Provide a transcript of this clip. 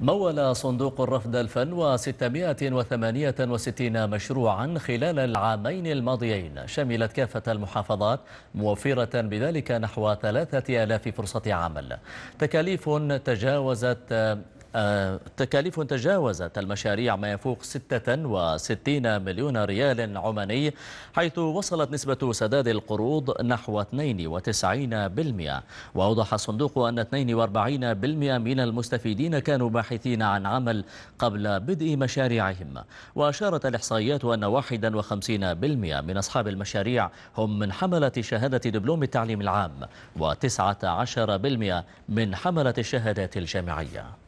مول صندوق الرفد 1668 مشروعا خلال العامين الماضيين. شملت كافة المحافظات موفرة بذلك نحو 3000 فرصة عمل. تكاليف تجاوزت تكاليف تجاوزت المشاريع ما يفوق 66 مليون ريال عماني حيث وصلت نسبة سداد القروض نحو 92% وأوضح الصندوق أن 42% من المستفيدين كانوا باحثين عن عمل قبل بدء مشاريعهم. وأشارت الإحصائيات أن 51% من أصحاب المشاريع هم من حملة شهادة دبلوم التعليم العام و19% من حملة الشهادات الجامعية.